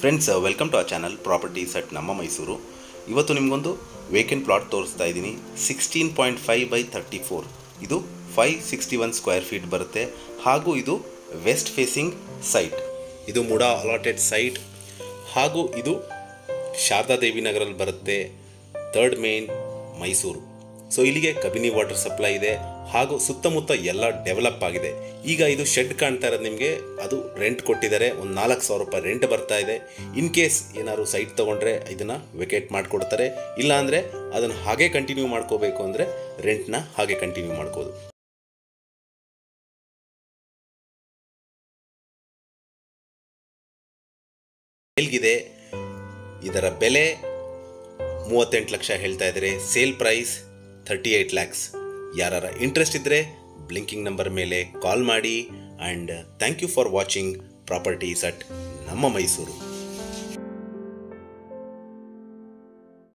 Friends welcome to ಆ channel properties at Namma Mysuru ಇವತ್ತು ನಿಮಗೊಂದು ವೇಕೆಂಟ್ ಪ್ಲಾಟ್ ತೋರಿಸ್ತಾ ಇದ್ದೀನಿ. Sixteen point five by thirty four ಇದು five sixty one square feet ಬರುತ್ತೆ. ಹಾಗೂ ಇದು ವೆಸ್ಟ್ ಫೇಸಿಂಗ್ ಸೈಟ್ ಇದು ಮುಡಾ ಅಲಾಟೆಡ್ ಸೈಟ್ ಹಾಗೂ ಇದು ಶಾರದಾದೇವಿ ನಗರಲ್ಲಿ ಬರುತ್ತೆ. ಥರ್ಡ್ ಮೇನ್ ಮೈಸೂರು ಸೊ ಇಲ್ಲಿಗೆ ಕಬಿನಿ ವಾಟರ್ ಸಪ್ಲೈ ಇದೆ. ಹಾಗೂ ಸುತ್ತಮುತ್ತ ಎಲ್ಲ ಡೆವಲಪ್ ಆಗಿದೆ. ಈಗ ಇದು ಶೆಡ್ ಕಾಣ್ತಾ ಇರೋದು ನಿಮಗೆ. ಅದು ರೆಂಟ್ ಕೊಟ್ಟಿದ್ದಾರೆ. ಒಂದು ನಾಲ್ಕು ಸಾವಿರ ರೂಪಾಯಿ ರೆಂಟ್ ಬರ್ತಾ ಇದೆ. ಇನ್ ಕೇಸ್ ಏನಾದ್ರು ಸೈಟ್ ತೊಗೊಂಡ್ರೆ ಇದನ್ನು ವೆಕೇಟ್ ಮಾಡಿಕೊಡ್ತಾರೆ. ಇಲ್ಲ ಅಂದರೆ ಅದನ್ನು ಹಾಗೆ ಕಂಟಿನ್ಯೂ ಮಾಡ್ಕೋಬೇಕು ಅಂದರೆ ರೆಂಟ್ನ ಹಾಗೆ ಕಂಟಿನ್ಯೂ ಮಾಡ್ಕೋದು ಸೇಲ್ಗಿದೆ ಇದರ ಬೆಲೆ ಮೂವತ್ತೆಂಟು ಲಕ್ಷ ಹೇಳ್ತಾ ಇದ್ದಾರೆ. Sale price thirty eight lakhs ಯಾರ ಇಂಟ್ರೆಸ್ಟ್ ಇದ್ದರೆ ಬ್ಲಿಂಕಿಂಗ್ ನಂಬರ್ ಮೇಲೆ ಕಾಲ್ ಮಾಡಿ and thank you for watching properties at Namma Mysuru